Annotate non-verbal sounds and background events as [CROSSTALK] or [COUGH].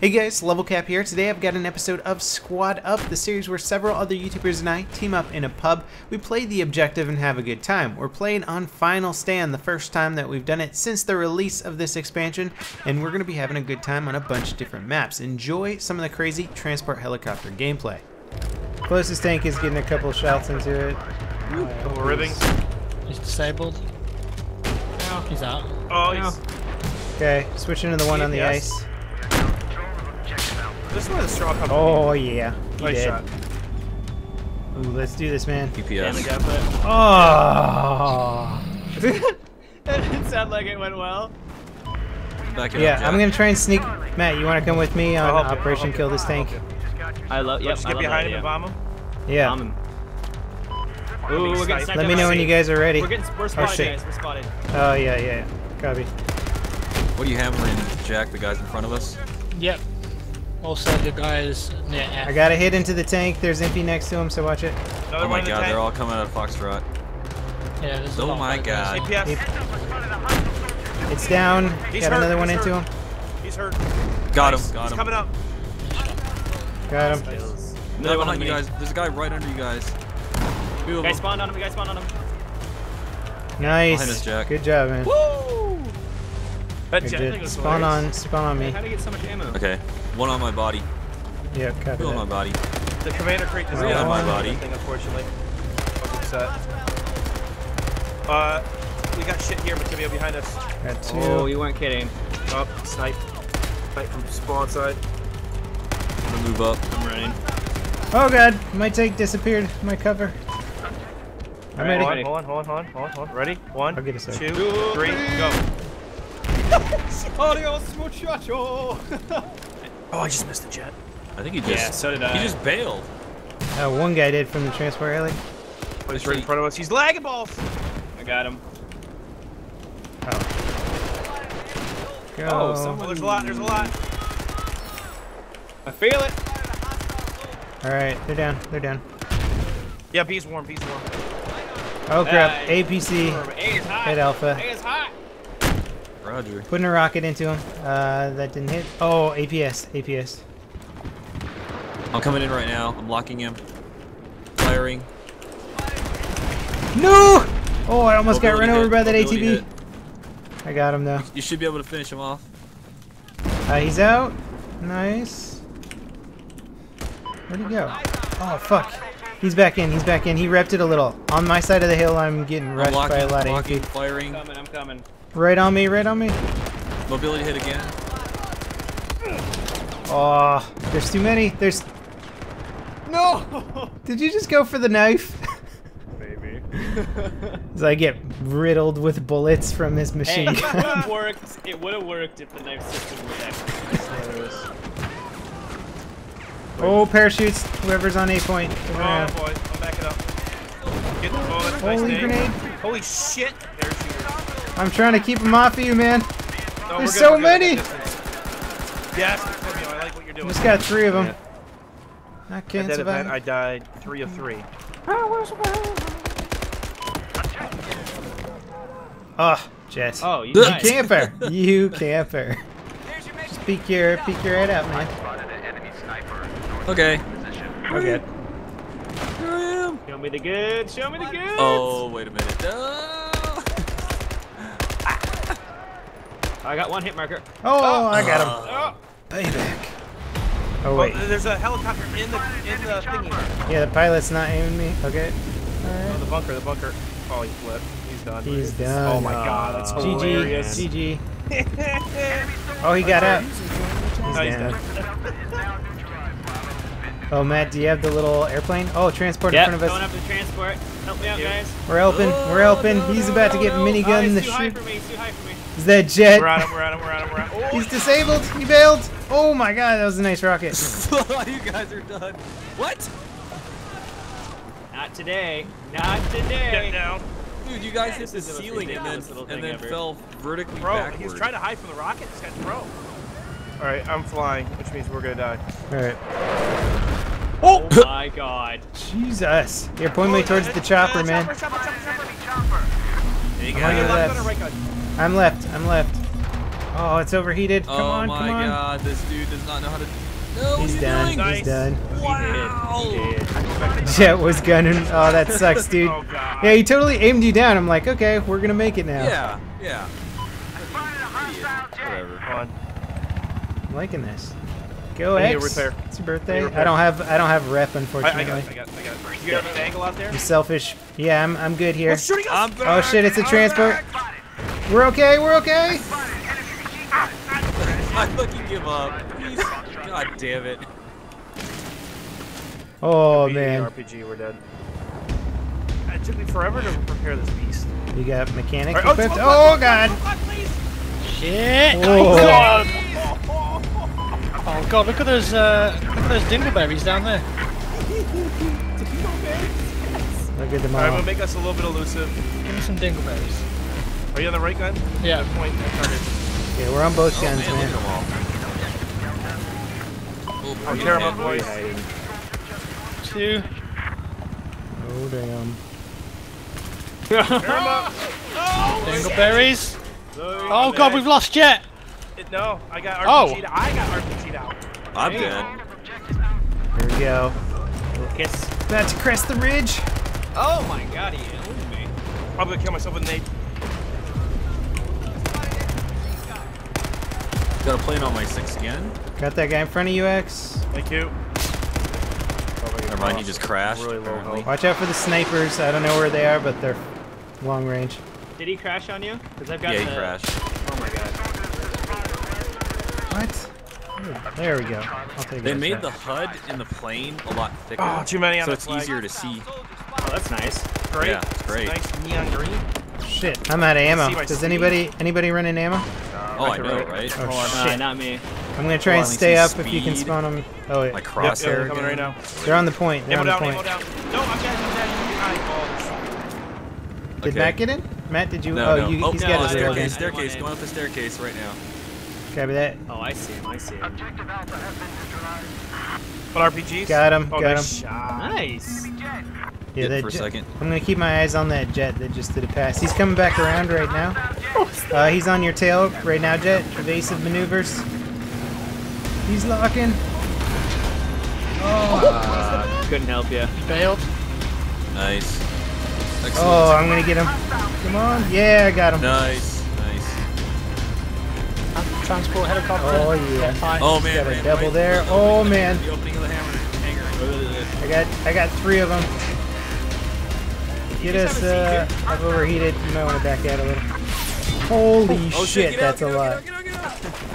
Hey guys, Level Cap here. Today I've got an episode of Squad Up, the series where several other YouTubers and I team up in a pub. We play the objective and have a good time. We're playing on Final Stand, the first time that we've done it since the release of this expansion, and we're going to be having a good time on a bunch of different maps. Enjoy some of the crazy transport helicopter gameplay. Closest tank is getting a couple shots into it. Uh, couple ribbings. He's disabled. Oh, He's out. Oh, he's. Okay, switching to the one on the Yes. ice. This one is strong company. Oh yeah, he nice did. shot. Ooh, let's do this, man. Damn, PPS. the gas. Oh. [LAUGHS] that didn't sound like it went well. Back it Yeah, up, I'm gonna try and sneak. Matt, you want to come with me on I'll help you, I'll Operation Kill this tank? I love. Yep. Just get behind him and bomb him. Yeah. Bomb him. Ooh, we're getting Let me know when you guys are ready. We're getting. We're oh, spotted, shit. guys. We're spotted. Oh yeah, yeah. yeah. Copy. What are you hammering, Jack? The guys in front of us? Yep. Also, the guys near F. I got to hit into the tank. There's MP next to him, so watch it. Oh another Oh one my in the god, they're all coming out of Foxtrot. Yeah, there's a Oh my God. guys. It's down. He's got hurt, another one he's into hurt. him. He's hurt. Got Nice. him, got He's him. coming up. Got him. Another No, one behind you guys. There's a guy right under you guys. Two of Guys them. spawned on him. Guys spawned on him. Nice. Behind us, Jack. Good job, man. Woo! That Good, jet good. thing was Spawn on. Spawn on me. How do you get so much ammo? Okay, one on my body. Yeah, copy Two on my body. The commander crate does Three not on my body. Thing, unfortunately. Fucking set. Uh, we got shit here, McKibio behind us. Got two. Oh, you weren't kidding. Up, snipe. Snipe from spawn side. I'm gonna move up. I'm running. Oh god, my tank disappeared. My cover. I'm Alright, ready. Hold on, hold on, hold on, hold on, hold on. Ready? One, I'll get a two, three, go. [LAUGHS] Adios, muchacho. [LAUGHS] Oh, I just missed the jet. I think he just. Yeah, so did I. He just bailed. Uh, one guy did from the transport heli. He's right in front of us. He's lagging balls. I got him. Go. Oh, Oh, someone- there's a lot. There's a lot. I feel it. All right, they're down. They're down. Yeah, B's warm. B's warm. Oh crap. Hey. APC. A is hot. Hit Alpha. A is hot. Roger. Putting a rocket into him. Uh, that didn't hit. Oh, APS. APS. I'm coming in right now. I'm locking him. Firing. No! Oh, I almost got run Mobility over by that mobility ATV. hit. I got him though. You should be able to finish him off. Uh, he's out. Nice. Where'd he go? Oh, fuck. He's back in. He's back in. He repped it a little. On my side of the hill, I'm getting I'm rushed by a lot of locking, ATV. firing. I'm coming. I'm coming. Right on me. Right on me. Mobility hit again. Oh, there's too many. There's. No. Did you just go for the knife? Maybe. [LAUGHS] As I get riddled with bullets from his Hey, machine it gun. would have worked. It would have worked if the knife system was actually. [LAUGHS] oh, parachutes. Whoever's on A point. Oh boy, I'm backing up. Get the that's a nice Holy grenade. Holy shit! Parachuter. I'm trying to keep them off of you, man. No, There's good, so we're good, I got many. Yes, I like what you're doing. Just got three of them. Yeah. I At can't that event, survive. I died three of three. Oh, Jess. Oh, you You died. camper. [LAUGHS] you camper. Just peek your, peek your head out, man. Okay. Okay. Here I am. Show me the good. Show me the good. Oh, wait a minute. No. I got one hit marker. Oh, ah. I got him. Oh. Payback. Oh, Oh, wait. there's a helicopter in the in the thingy. Yeah, the pilot's not aiming me. Okay. Oh, the bunker, the bunker. Oh, he flipped. He's done. He's done. Oh my god, that's GG. hilarious. GG. [LAUGHS] Oh, he got out. He's No, he's down. Done. Oh, Matt, do you have the little airplane? Oh, transport in front of us. going us. up the transport. Help me out, Yeah. guys. We're helping. We're oh, helping. He's about to get Oh, minigun it's the too high shoot. for me. It's too high for me. Is that jet? We're at him, we're at him, we're at him, we're at him. Oh, He's disabled. He bailed. Oh my god, that was a nice rocket. [LAUGHS] you guys are done. What? Not today. Not get today. down. Dude, you guys hit the is the most ceiling and then and then ever. fell vertically Bro, backwards. he was trying to hide from the rocket. This guy's pro. Alright, I'm flying, which means we're gonna die. Alright. Oh! oh my god. Jesus. You're pointing me towards the chopper, man. Chopper, chopper, chopper, chopper. There you I'm go. Left left. gun or right gun? I'm left. I'm left. Oh, it's overheated. Come oh on, my come on. god, this dude does not know how to. No, He's what are you done. doing? Nice. He's done. Wow. Jet was gunning. Oh, that sucks, [LAUGHS] dude. Oh god. Yeah, he totally aimed you down. I'm like, okay, we're gonna make it now. Yeah, yeah. Whatever. Come on. I'm liking this. Go I need repair. It's your birthday. I need a I repair. don't have I don't have rep unfortunately. I got it. I got it. I got it. You got an angle out there? You selfish. Yeah, I'm I'm good here. I'm Oh shit, it's a transport. We're okay. We're okay. I fucking give up. Please. God damn it. Oh RPG, man, RPG, we're dead. It took me forever to repair this beast. you got mechanic All right, oh, equipped. oh, oh, oh oh, god. Shit! Oh. God! Oh god, look at those uh, look at those dingleberries down there. Look at them Alright, I'm all. gonna make us a little bit elusive. Give me some dingleberries. Are you on the right gun? Yeah. Point and target. Yeah, we're on both Oh, guns, man, look man. at them. Oh, I'll boy, tear him up, boys. Two. Oh damn. Tear him up. Dingleberries. Oh, Oh god, we've lost Jet! It, no, I got Oh. RPG'd. I got RPG'd out. I'm dead. Here we go. Kiss. About to crest the ridge. Oh my god, he owned me. I'm gonna kill myself with an nade. Got a plane on my six again. Got that guy in front of you, X. Thank you. Never mind, he just crashed. Really low apparently. health. Watch out for the snipers. I don't know where they are, but they're long range. Did he crash on you? Because I've got Yeah, he crashed. Oh my. What? There we go. I'll take They made shot. the HUD in the plane a lot thicker. Oh, too many on So the it's flag. easier to see. Oh, that's nice. Great. Yeah, it's great. Nice neon green. Shit, I'm out of ammo. Does anybody anybody run in ammo? Oh, I to know, right. right? Oh Uh, shit. not me. I'm gonna try and Well, I stay up see if you can spawn them. Oh wait. My crosshair yep, coming again. right now. They're on the point. They're Ammo on the down, point. ammo down. No, I'm dead, I'm dead. Did Okay. Matt get in? Matt, did you? No, oh, no. You, oh, he's no, got I his didn't rail want gun. it. staircase, staircase, going up the staircase right now. Copy that. Oh, I see him. I see him. Objective Alpha has been neutralized. What RPGs? Got him. Oh, got nice him. shot. Nice. Yeah, Did that for a second. I'm gonna keep my eyes on that jet that just did a pass. He's coming back around right now. Uh, he's on your tail right now, Jet. Evasive maneuvers. He's locking. Uh, couldn't help you. Failed. Nice. Excellent. Oh, I'm gonna get him. Come on. Yeah, I got him. Nice, nice. Transport helicopter. Oh, yeah. fine. Oh man, got a ran double right there. through Oh, man. The opening of the hammer. I got I got three of them. Get us uh, I've overheated. You might want to back out a little. Holy Oh shit, get out, that's get a out, lot. Get out, get out.